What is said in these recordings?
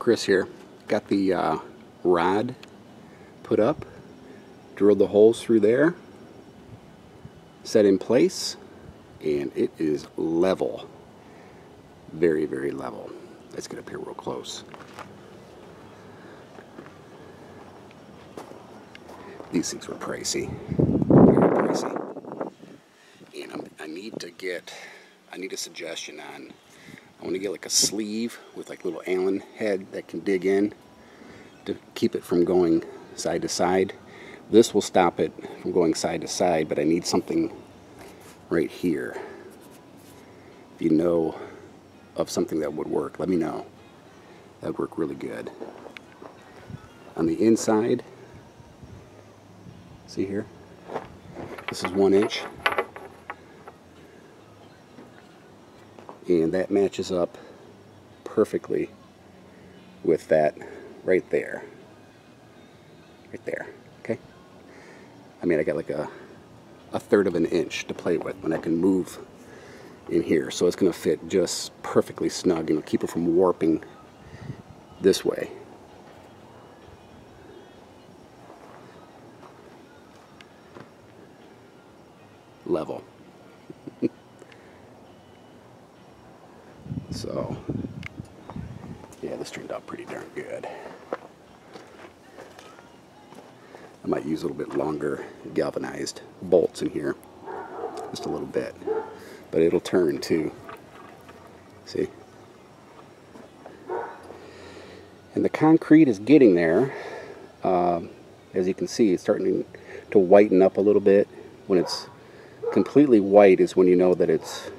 Chris here. Got the uh, rod put up, drilled the holes through there, set in place, and it is level. Very, very level. Let's get up here real close. These things were pricey. Very pricey. And I'm, I need to get, I need a suggestion on, I want to get like a sleeve with like little Allen head that can dig in to keep it from going side to side. This will stop it from going side to side, but I need something right here. If you know of something that would work, let me know. That would work really good. On the inside, see here, this is one inch. And that matches up perfectly with that right there. Right there, okay? I mean, I got like a, a third of an inch to play with when I can move in here. So it's gonna fit just perfectly snug and keep it from warping this way. Level. So, yeah, this turned out pretty darn good. I might use a little bit longer galvanized bolts in here, just a little bit, but it'll turn too. See? And the concrete is getting there. Um, as you can see, it's starting to whiten up a little bit. When it's completely white is when you know that it's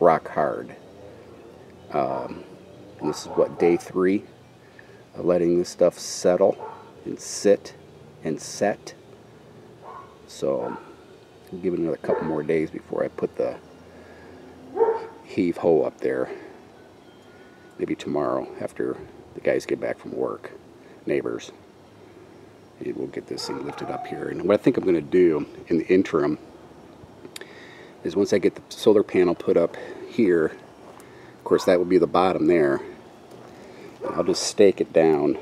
rock hard. Um, this is what, day three of letting this stuff settle and sit and set. So I'll give it another couple more days before I put the heave ho up there. Maybe tomorrow after the guys get back from work, neighbors. We'll get this thing lifted up here. And what I think I'm going to do in the interim is once I get the solar panel put up here, of course that would be the bottom there, I'll just stake it down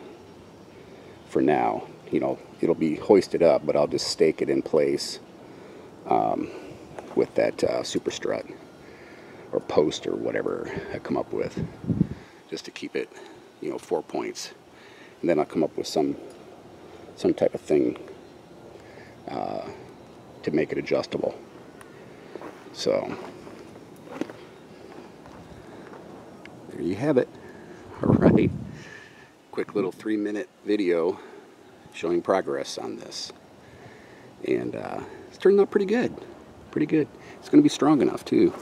for now. You know, it'll be hoisted up, but I'll just stake it in place um, with that uh, super strut or post or whatever I come up with just to keep it you know, four points. And then I'll come up with some, some type of thing uh, to make it adjustable. So, there you have it. All right. Quick little three minute video showing progress on this. And uh, it's turned out pretty good. Pretty good. It's going to be strong enough too.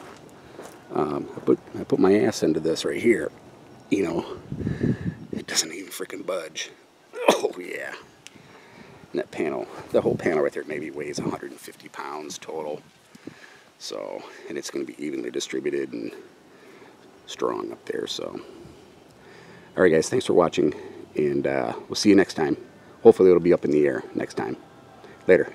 Um, I put I put my ass into this right here you know, it doesn't even freaking budge. Oh, yeah. And that panel, the whole panel right there maybe weighs 150 pounds total. So, and it's going to be evenly distributed and strong up there. So, all right, guys, thanks for watching, and uh, we'll see you next time. Hopefully, it'll be up in the air next time. Later.